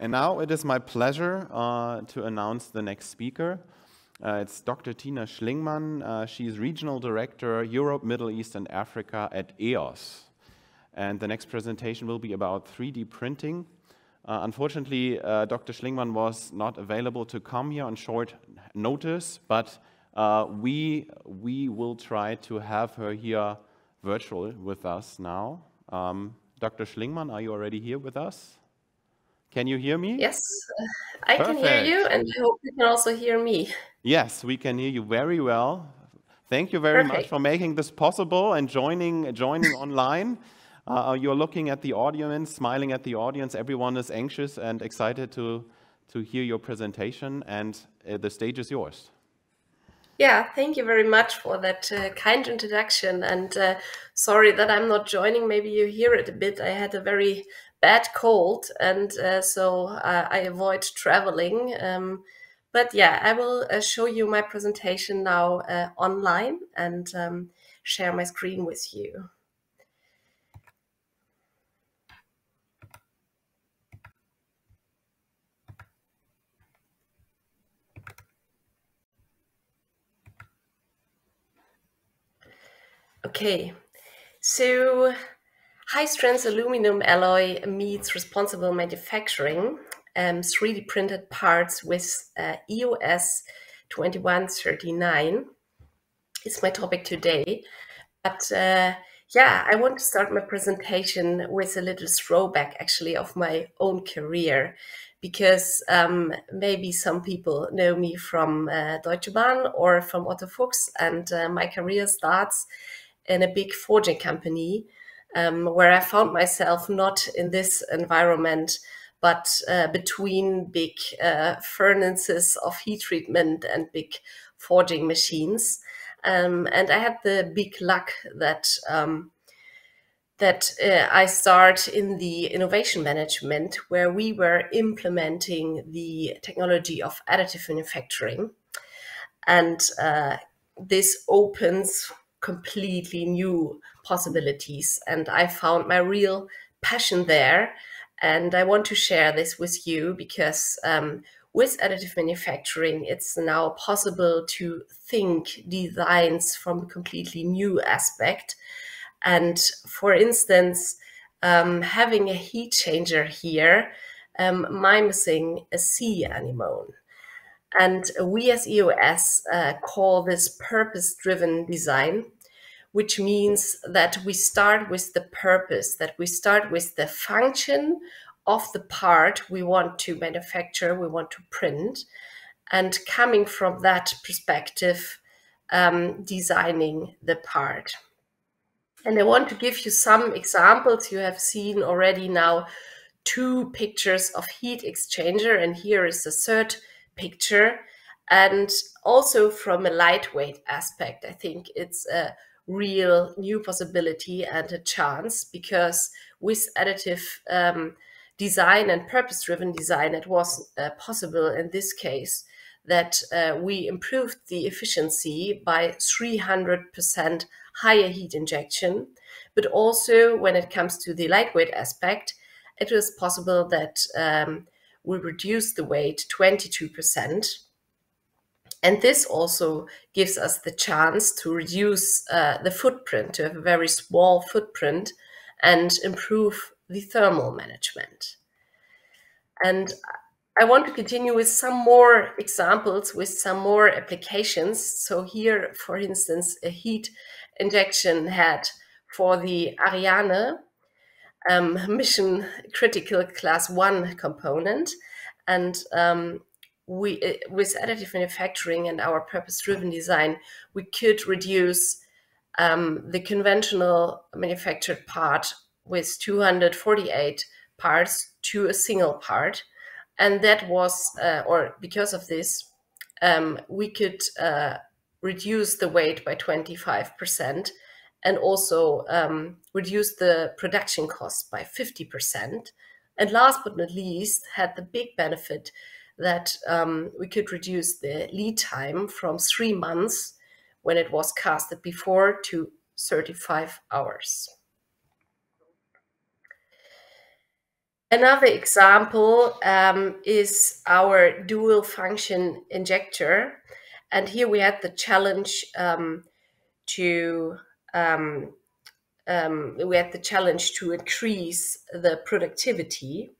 And now it is my pleasure uh, to announce the next speaker. Uh, it's Dr. Tina Schlingmann. Uh, she's Regional Director, Europe, Middle East, and Africa at EOS. And the next presentation will be about 3D printing. Uh, unfortunately, uh, Dr. Schlingmann was not available to come here on short notice, but uh, we, we will try to have her here virtual with us now. Um, Dr. Schlingmann, are you already here with us? Can you hear me? Yes, I Perfect. can hear you, and I hope you can also hear me. Yes, we can hear you very well. Thank you very Perfect. much for making this possible and joining, joining online. Uh, you're looking at the audience, smiling at the audience. Everyone is anxious and excited to, to hear your presentation, and uh, the stage is yours. Yeah, thank you very much for that uh, kind introduction. And uh, sorry that I'm not joining. Maybe you hear it a bit. I had a very bad cold, and uh, so uh, I avoid traveling. Um, but yeah, I will uh, show you my presentation now uh, online and um, share my screen with you. Okay, so High strength aluminum alloy meets responsible manufacturing, um, 3D printed parts with uh, EOS 2139 is my topic today. But uh, yeah, I want to start my presentation with a little throwback actually of my own career because um, maybe some people know me from uh, Deutsche Bahn or from Otto Fuchs, and uh, my career starts in a big forging company um, where I found myself not in this environment, but uh, between big uh, furnaces of heat treatment and big forging machines. Um, and I had the big luck that um, that uh, I start in the innovation management, where we were implementing the technology of additive manufacturing, and uh, this opens completely new possibilities. And I found my real passion there. And I want to share this with you because um, with additive manufacturing, it's now possible to think designs from a completely new aspect. And for instance, um, having a heat exchanger here, um, mimicking a sea anemone. And we as EOS uh, call this purpose driven design which means that we start with the purpose, that we start with the function of the part we want to manufacture, we want to print, and coming from that perspective, um, designing the part. And I want to give you some examples. You have seen already now two pictures of heat exchanger, and here is the third picture. And also from a lightweight aspect, I think it's a real new possibility and a chance because with additive um, design and purpose driven design, it was uh, possible in this case that uh, we improved the efficiency by 300% higher heat injection. But also, when it comes to the lightweight aspect, it was possible that um, we reduced the weight 22% and this also gives us the chance to reduce uh, the footprint, to have a very small footprint and improve the thermal management. And I want to continue with some more examples, with some more applications. So here, for instance, a heat injection head for the Ariane um, mission critical class one component. And um, we uh, with additive manufacturing and our purpose-driven design, we could reduce um, the conventional manufactured part with 248 parts to a single part, and that was, uh, or because of this, um, we could uh, reduce the weight by 25% and also um, reduce the production cost by 50%. And last but not least, had the big benefit that um, we could reduce the lead time from three months when it was casted before to 35 hours. Another example um, is our dual function inductor. And here we had the challenge um, to um, um we had the challenge to increase the productivity.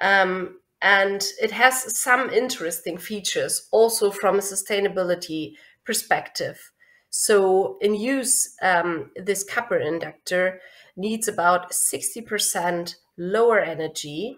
Um, and it has some interesting features also from a sustainability perspective. So in use, um, this copper inductor needs about 60% lower energy.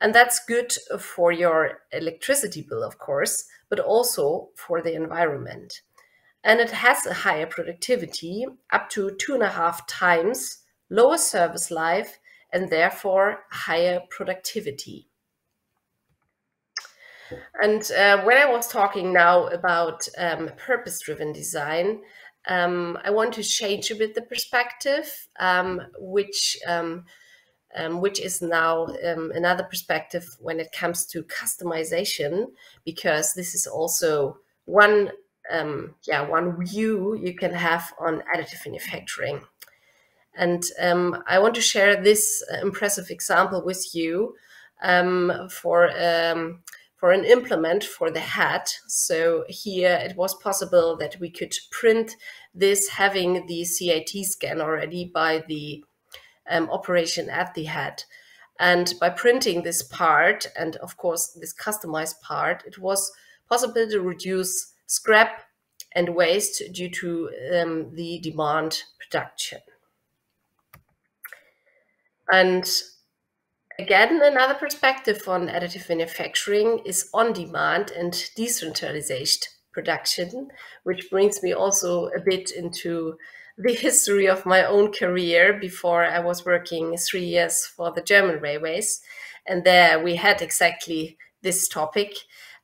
And that's good for your electricity bill, of course, but also for the environment. And it has a higher productivity, up to two and a half times lower service life, and therefore higher productivity. And uh, when I was talking now about um, purpose driven design, um, I want to change a bit the perspective, um, which um, um, which is now another perspective when it comes to customization, because this is also one yeah one view you can have on additive manufacturing. And I want to share this impressive example with you for for an implement for the hat. So here it was possible that we could print this having the CAT scan already by the um, operation at the hat. And by printing this part, and of course this customized part, it was possible to reduce scrap and waste due to um, the demand production. And Again, another perspective on additive manufacturing is on-demand and decentralized production, which brings me also a bit into the history of my own career before I was working three years for the German railways. And there we had exactly this topic.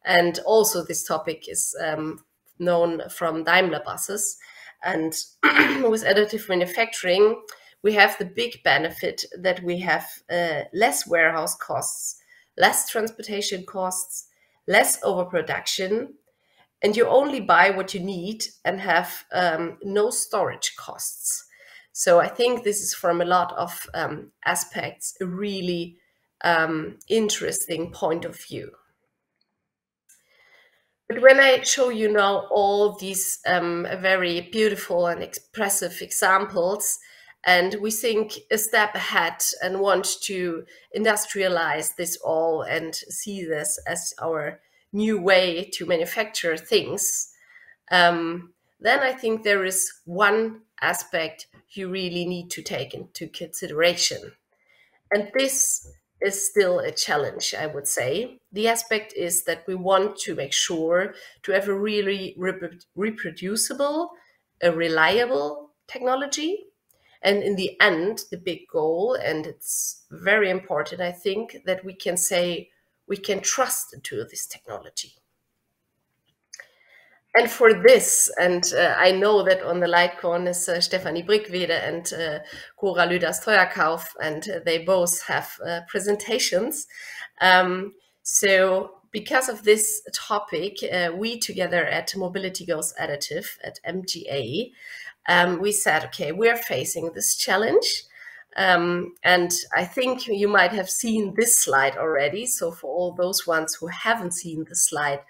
And also this topic is um, known from Daimler buses. And with additive manufacturing, we have the big benefit that we have uh, less warehouse costs, less transportation costs, less overproduction, and you only buy what you need and have um, no storage costs. So I think this is from a lot of um, aspects a really um, interesting point of view. But when I show you now all these um, very beautiful and expressive examples, and we think a step ahead and want to industrialize this all and see this as our new way to manufacture things, um, then I think there is one aspect you really need to take into consideration. And this is still a challenge, I would say. The aspect is that we want to make sure to have a really reproducible, a reliable technology and in the end, the big goal, and it's very important, I think, that we can say we can trust to this technology. And for this, and uh, I know that on the LightCon is uh, Stefanie Brickwede and uh, Cora Lüders-Teuerkauf, and uh, they both have uh, presentations. Um, so because of this topic, uh, we together at Mobility Goes Additive at MGA um, we said, okay, we're facing this challenge. Um, and I think you might have seen this slide already. So for all those ones who haven't seen the slide,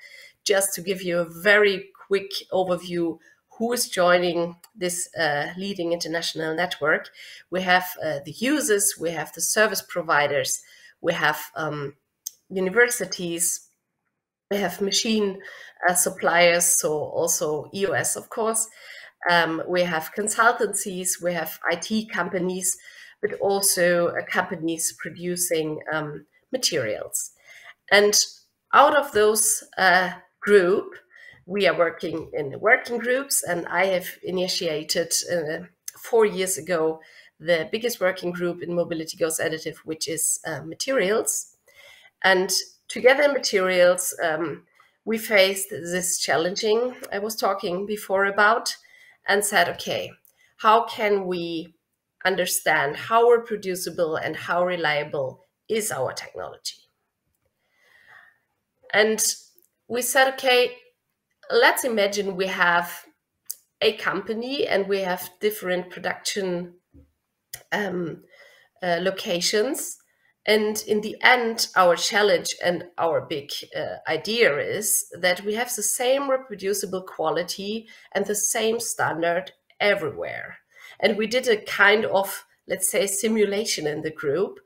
just to give you a very quick overview, who is joining this uh, leading international network. We have uh, the users, we have the service providers, we have um, universities, we have machine uh, suppliers, so also EOS, of course, um, we have consultancies, we have IT companies, but also uh, companies producing um, materials. And out of those uh, group, we are working in working groups, and I have initiated uh, four years ago the biggest working group in Mobility Goes Additive, which is uh, materials. And together materials, um, we faced this challenging I was talking before about, and said, okay, how can we understand how reproducible and how reliable is our technology? And we said, okay, let's imagine we have a company and we have different production um, uh, locations And in the end, our challenge and our big uh, idea is that we have the same reproducible quality and the same standard everywhere. And we did a kind of, let's say, simulation in the group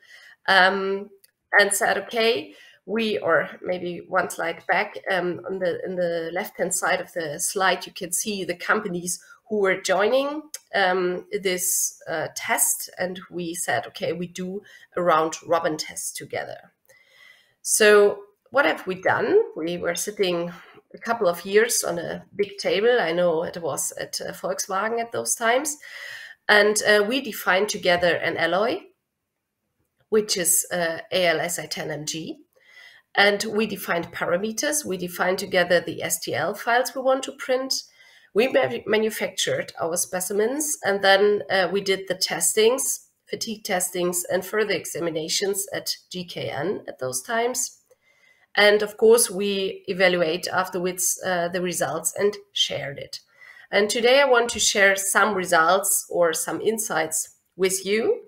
um, and said, okay, we, or maybe one slide back, um, on the, in the left-hand side of the slide, you can see the companies who were joining um, this uh, test and we said, okay, we do a round robin test together. So what have we done? We were sitting a couple of years on a big table. I know it was at uh, Volkswagen at those times. And uh, we defined together an alloy, which is uh, AlSi10Mg. And we defined parameters. We defined together the STL files we want to print we manufactured our specimens and then uh, we did the testings, fatigue testings, and further examinations at GKN at those times. And of course, we evaluate afterwards uh, the results and shared it. And today I want to share some results or some insights with you.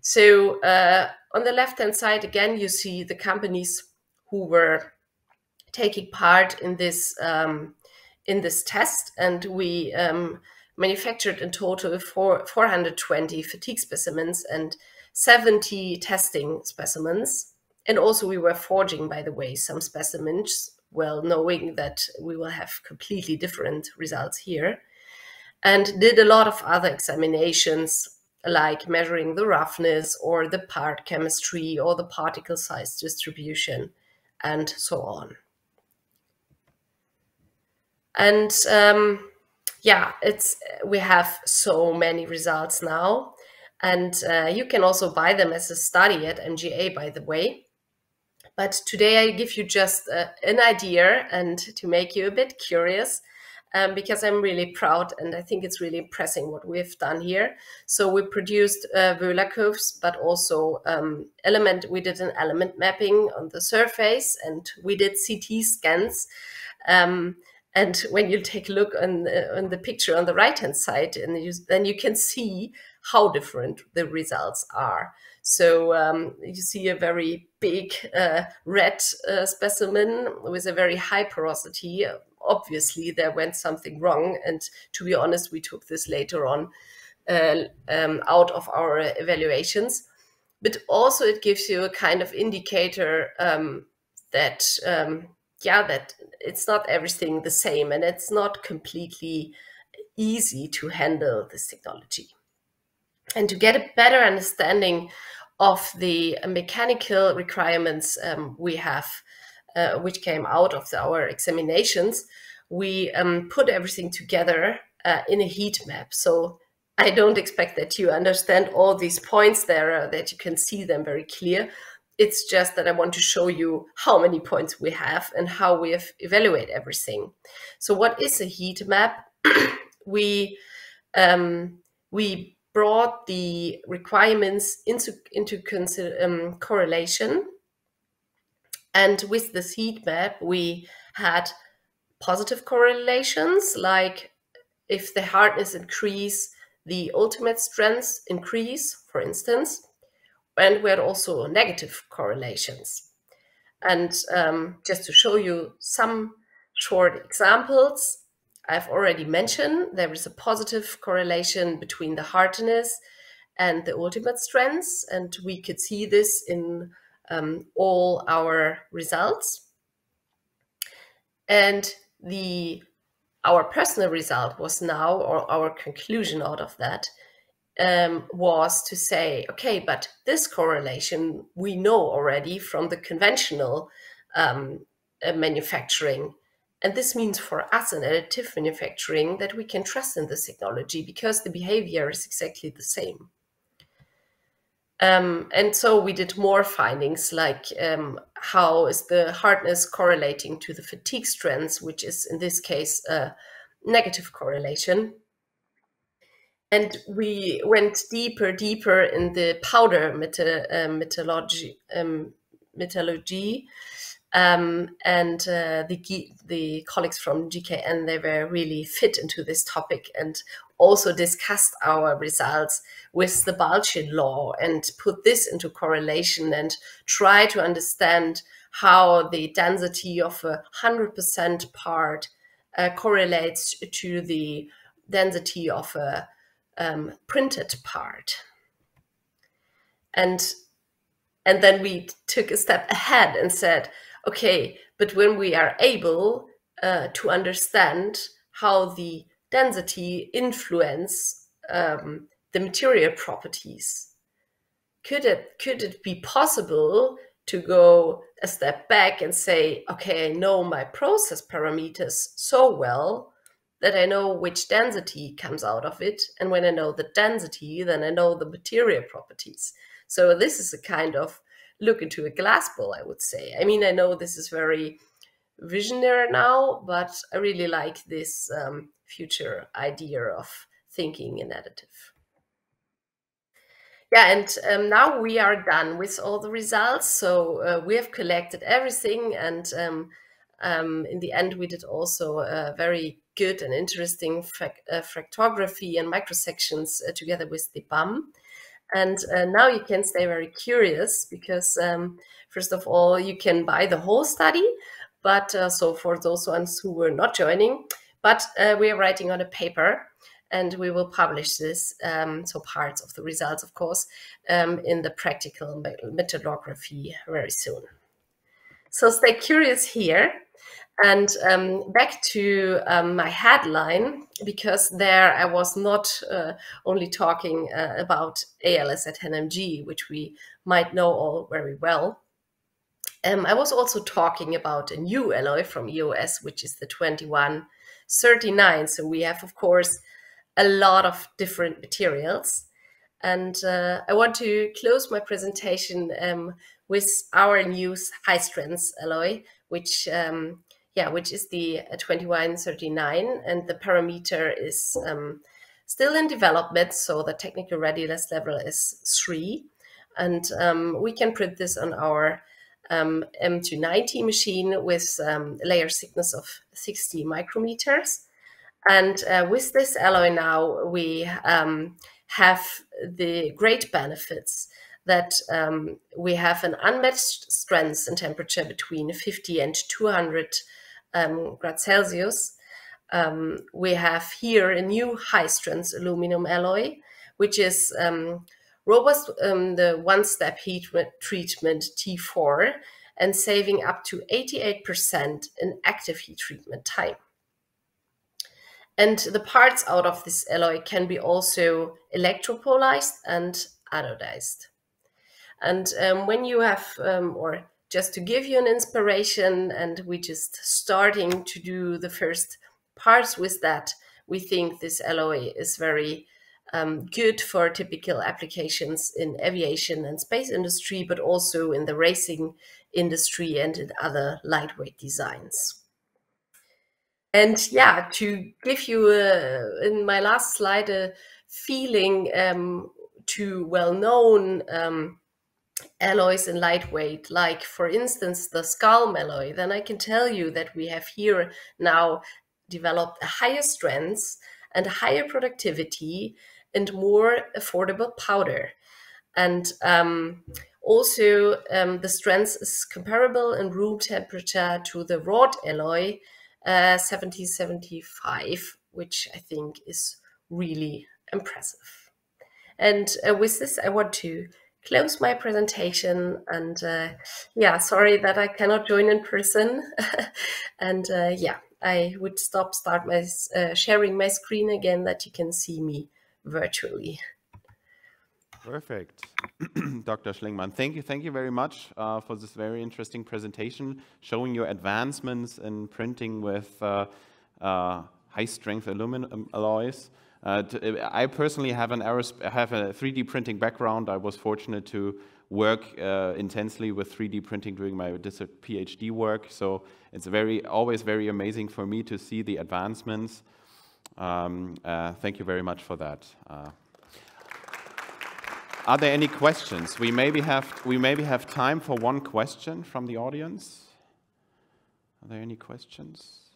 So uh, on the left-hand side, again, you see the companies who were taking part in this um, in this test, and we um, manufactured in total four, 420 fatigue specimens and 70 testing specimens. And also, we were forging, by the way, some specimens, well knowing that we will have completely different results here. And did a lot of other examinations, like measuring the roughness or the part chemistry or the particle size distribution, and so on. And um, yeah, it's we have so many results now, and uh, you can also buy them as a study at MGA, by the way. But today I give you just uh, an idea and to make you a bit curious. Um, because I'm really proud and I think it's really impressive what we've done here. So we produced uh, Wöhler curves, but also um, element. We did an element mapping on the surface, and we did CT scans. Um, and when you take a look on the, on the picture on the right hand side, and you, then you can see how different the results are. So um, you see a very big uh, red uh, specimen with a very high porosity. Obviously, there went something wrong. And to be honest, we took this later on uh, um, out of our evaluations. But also, it gives you a kind of indicator um, that um, yeah, that it's not everything the same and it's not completely easy to handle this technology. And to get a better understanding of the mechanical requirements um, we have, uh, which came out of the, our examinations, we um, put everything together uh, in a heat map. So I don't expect that you understand all these points there, uh, that you can see them very clear. It's just that I want to show you how many points we have and how we evaluate everything. So what is a heat map? we um, we brought the requirements into into um, correlation, and with this heat map we had positive correlations like if the hardness increase, the ultimate strength increase, for instance and we had also negative correlations. And um, just to show you some short examples, I've already mentioned there is a positive correlation between the hardness and the ultimate strength, and we could see this in um, all our results. And the our personal result was now, or our conclusion out of that, um, was to say, okay, but this correlation we know already from the conventional um, uh, manufacturing. And this means for us in additive manufacturing that we can trust in this technology because the behavior is exactly the same. Um, and so we did more findings like um, how is the hardness correlating to the fatigue strength, which is in this case a negative correlation and we went deeper, deeper in the powder meta, uh, metallurgy, um, metallurgy. Um, and uh, the the colleagues from GKN they were really fit into this topic, and also discussed our results with the Balshin law and put this into correlation and try to understand how the density of a 100% part uh, correlates to the density of a um, printed part. And and then we took a step ahead and said, okay, but when we are able uh, to understand how the density influence um, the material properties, could it could it be possible to go a step back and say, okay, I know my process parameters so well that I know which density comes out of it. And when I know the density, then I know the material properties. So this is a kind of look into a glass bowl, I would say. I mean, I know this is very visionary now, but I really like this um, future idea of thinking in additive. Yeah, and um, now we are done with all the results. So uh, we have collected everything, and um, um, in the end, we did also a very good and interesting uh, fractography and microsections uh, together with the BAM. And uh, now you can stay very curious because, um, first of all, you can buy the whole study. But uh, so for those ones who were not joining, but uh, we are writing on a paper and we will publish this, um, so parts of the results, of course, um, in the Practical Metallography very soon. So stay curious here. And um, back to um, my headline, because there I was not uh, only talking uh, about AlSi10Mg, which we might know all very well. Um, I was also talking about a new alloy from EOS, which is the 2139. So we have, of course, a lot of different materials. And uh, I want to close my presentation um, with our new high strength alloy, which um, yeah, which is the uh, 2139, and the parameter is um, still in development, so the technical readiness level is three, and um, we can print this on our um, M290 machine with um, layer thickness of 60 micrometers. And uh, with this alloy now, we um, have the great benefits that um, we have an unmatched strength and temperature between 50 and 200 um, grad Celsius. Um, we have here a new high strength aluminum alloy, which is um, robust, um, the one step heat treatment T4, and saving up to 88% in active heat treatment time. And the parts out of this alloy can be also electropolised and anodized. And um, when you have, um, or just to give you an inspiration, and we just starting to do the first parts with that, we think this alloy is very um, good for typical applications in aviation and space industry, but also in the racing industry and in other lightweight designs. And yeah, to give you a, in my last slide a feeling um, to well-known um, alloys in lightweight, like for instance the Scalmalloy, then I can tell you that we have here now developed a higher strength and higher productivity and more affordable powder. And um, also um, the strength is comparable in room temperature to the wrought alloy, uh, 7075, which I think is really impressive. And uh, with this, I want to close my presentation. And uh, yeah, sorry that I cannot join in person. and uh, yeah, I would stop, start my uh, sharing my screen again that you can see me virtually. Perfect. Dr. Schlingmann, thank you. Thank you very much uh, for this very interesting presentation showing your advancements in printing with uh, uh, high strength aluminum alloys. Uh, to, I personally have an have a 3D printing background. I was fortunate to work uh, intensely with 3D printing during my PhD work. So it's very always very amazing for me to see the advancements. Um, uh, thank you very much for that. Are there any questions? We maybe have we maybe have time for one question from the audience. Are there any questions?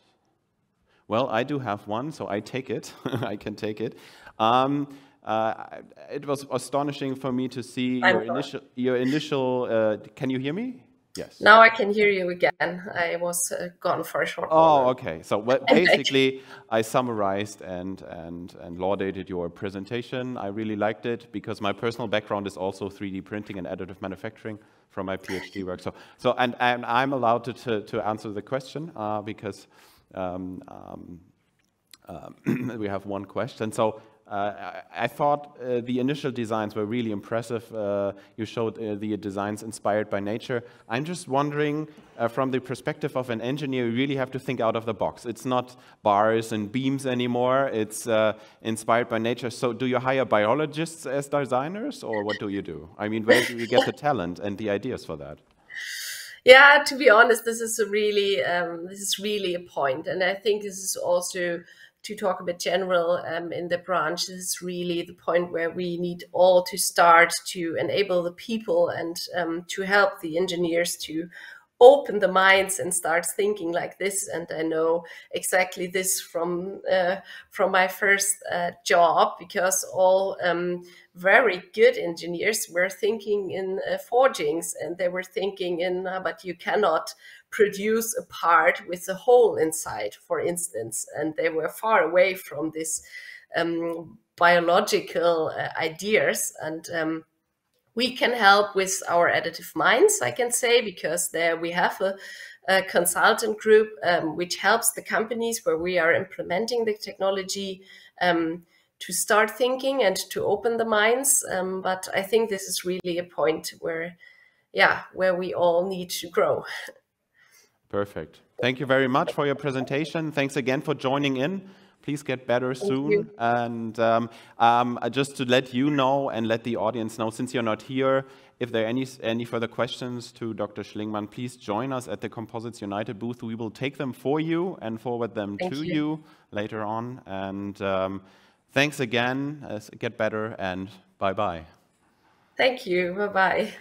Well, I do have one, so I take it. I can take it. Um, uh, it was astonishing for me to see your initial, your initial. Uh, can you hear me? Yes. Now I can hear you again. I was uh, gone for a short. Oh, moment. okay. So well, basically, I summarized and and and laudated your presentation. I really liked it because my personal background is also 3D printing and additive manufacturing from my PhD work. So so and and I'm allowed to to, to answer the question uh, because. Um, um, um, we have one question. So uh, I thought uh, the initial designs were really impressive. Uh, you showed uh, the designs inspired by nature. I'm just wondering, uh, from the perspective of an engineer, you really have to think out of the box. It's not bars and beams anymore. It's uh, inspired by nature. So do you hire biologists as designers, or what do you do? I mean, where do you get the talent and the ideas for that? Yeah, to be honest, this is a really um, this is really a point, and I think this is also to talk a bit general um, in the branch, this is really the point where we need all to start to enable the people and um, to help the engineers to open the minds and start thinking like this. And I know exactly this from uh, from my first uh, job because all um, very good engineers were thinking in uh, forgings and they were thinking in, uh, but you cannot produce a part with a hole inside, for instance. And they were far away from this um, biological uh, ideas. And um, we can help with our additive minds, I can say, because there we have a, a consultant group um, which helps the companies where we are implementing the technology um, to start thinking and to open the minds. Um, but I think this is really a point where, yeah, where we all need to grow. Perfect. Thank you very much for your presentation. Thanks again for joining in. Please get better Thank soon. You. And um, um, uh, just to let you know and let the audience know, since you're not here, if there are any, any further questions to Dr. Schlingmann, please join us at the Composites United booth. We will take them for you and forward them Thank to you. you. later on. And um, thanks again. Uh, get better and bye-bye. Thank you. Bye-bye.